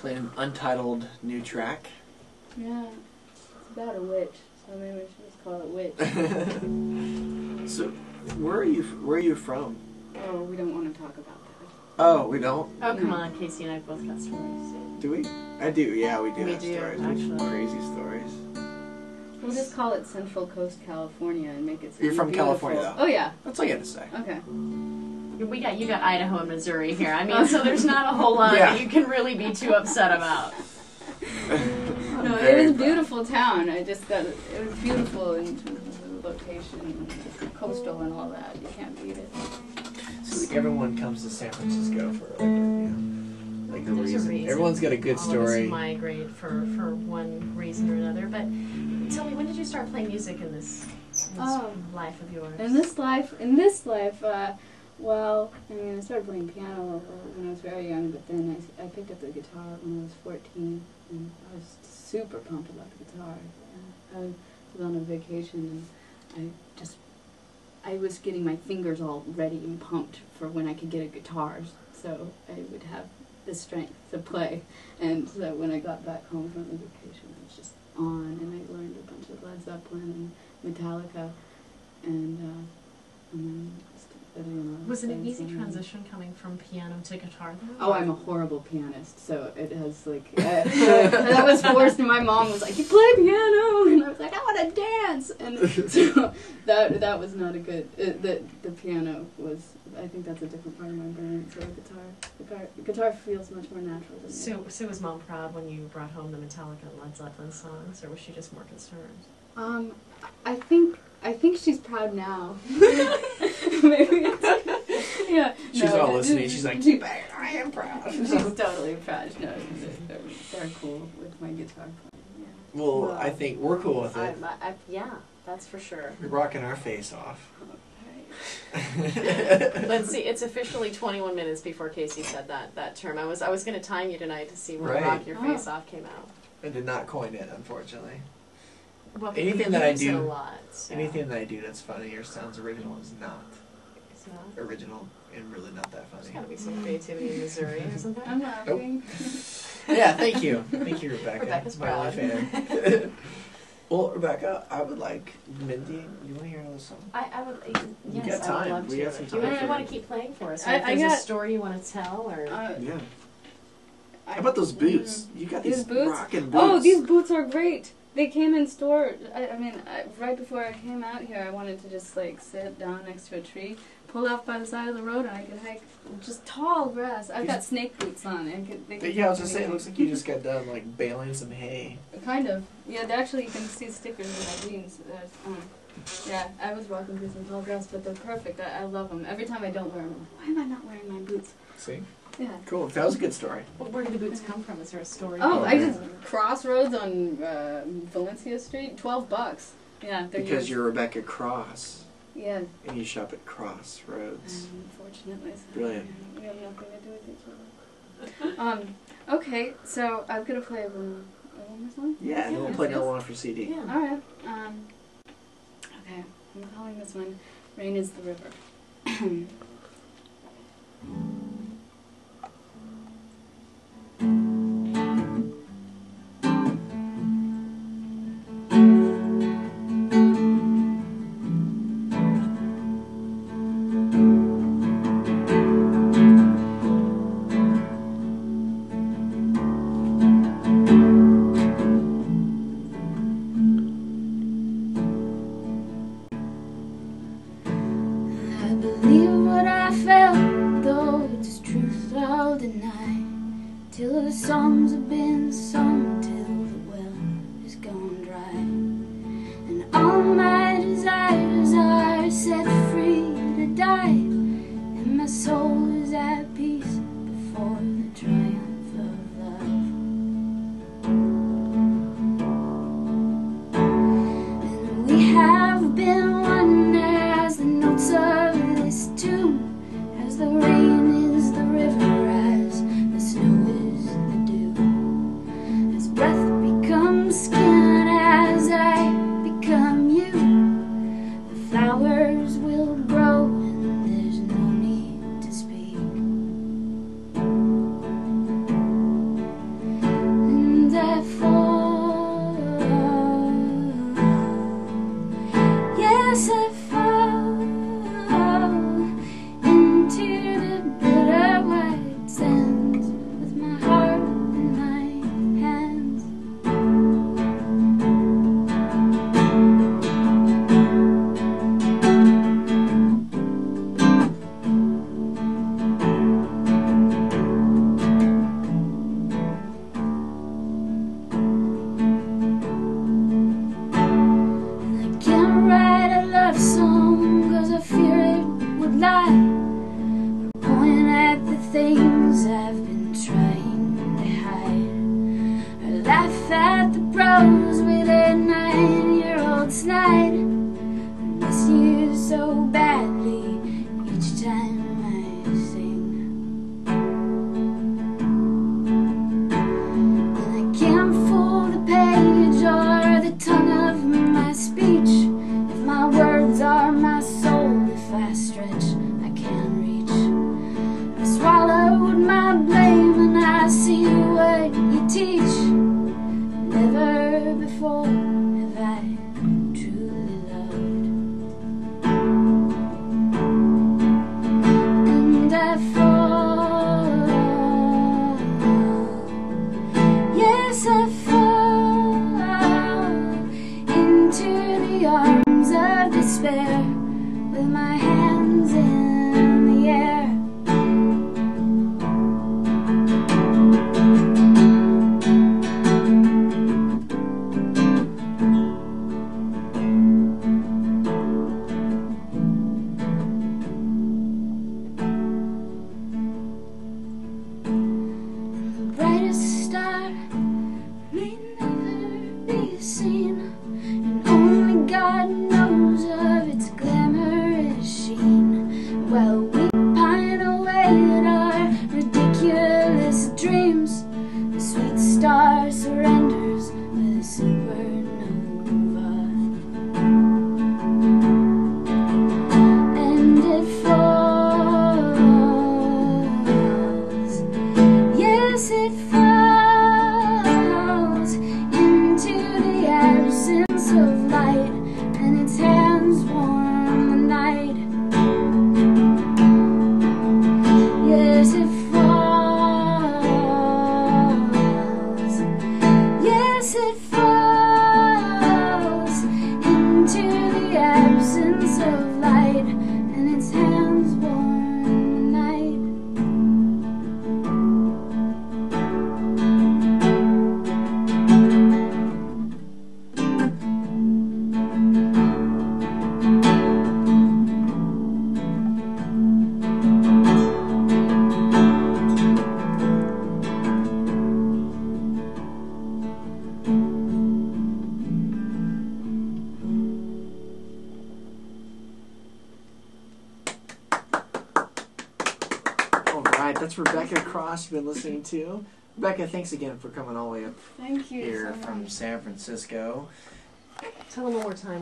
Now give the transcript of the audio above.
playing an untitled new track. Yeah, it's about a witch, so maybe we should just call it witch. so, where are you? Where are you from? oh, we don't want to talk about that. Oh, we don't. Oh, come on. Casey and I both got stories. Do we? I do. Yeah, we do We have do, stories. actually. Crazy stories. We'll just call it Central Coast, California, and make it. Sound You're from beautiful. California, though. Oh yeah. That's all you have to say. Okay. We got you got Idaho and Missouri here. I mean, so there's not a whole lot Yeah. that you can really be too upset about. No, it was a beautiful town. I just got it was beautiful in terms of the location, and coastal, and all that. You can't beat it. So like, everyone comes to San Francisco for like, you like the There's a reason. reason. Everyone's got a good All story. of us migrate for for one reason or another. But tell me, when did you start playing music in this, this Um, life of yours? In this life, in this life, uh, well, I mean, I started playing piano when I was very young, but then I, I picked up the guitar when I was 14, and I was super pumped about the guitar. I was on a vacation, and I just, I was getting my fingers all ready and pumped for when I could get a guitar, so I would have the strength to play. And so when I got back home from the vacation, I was just on, and I learned a bunch of Led Zeppelin and Metallica, and uh, and then uh, was it an easy and- transition coming from piano to guitar? Though? Oh, I'm a horrible pianist, so it has like uh, that was forced. And my mom was like, "You play piano," and I was like, "I want to dance." And so that that was not a good. Uh, the the piano was. I think that's a different part of my brain. So the guitar, guitar, guitar feels much more natural to me. So, so was mom proud when you brought home the Metallica and Led Zeppelin songs, or was she just more concerned? Um, I think I think she's proud now. Maybe. It's, yeah. She's no, all listening. She's like, she- I am proud. She's totally proud. No, they're, they're cool with my guitar playing. Yeah. Well, Well, I think we're cool with I, it. I, I, yeah, that's for sure. We're rocking our face off. Let's see. It's officially 21 minutes before Casey said that that term. I was I was going to time you tonight to see when Right. "Rock Your Oh. Face Off" came out. I did not coin it, unfortunately. Well, Anything that I do- a lot. So. Anything that I do that's funny or sounds original is not So, original and really not that there's funny. got to be some creativity in Missouri or something. I'm laughing. yeah, thank you. Thank you, Rebecca. Rebecca's my only proud. fan. well, Rebecca, I would like Mindy. You want to hear another song? I, I would. You Yes, got I would time. love We to. got some Do you time want, for want it. to keep playing for us? I- if I there's got- a story you want to tell, or Uh, Yeah. I- How about those boots? You got these, These boots? rocking boots. Oh, these boots are great. They came in store. I, I mean, I, right before I came out here, I wanted to just like sit down next to a tree, pull off by the side of the road, and I could hike just tall grass. I've got snake boots on. I could, they could Yeah, I was just saying, it looks like you just got done like baling some hay. Kind of. Yeah, they actually, you can see stickers in my jeans. There's, um, yeah, I was walking through some tall grass, but they're perfect. I, I love them. Every time I don't wear them, why am I not wearing my boots? See? Yeah. Cool. That was a good story. Well, where do the boots come from? Is there a story? Oh, I just crossroads on uh, Valencia Street, twelve bucks. Yeah, Because used. you're Rebecca Cross Yeah, and you shop at Crossroads. unfortunately. so, Brilliant. yeah, We have nothing to do with each other. um, okay, so I'm gonna play one, one more song. Yeah, and then we'll play yes. another one off your CD. Yeah. All right. Um, okay, I'm calling this one "Rain Is the River." been Yes. 现 teach brightest star. That's Rebecca Cross you've been listening to. Rebecca, thanks again for coming all the way up Thank you here so from San Francisco. Tell them one more time.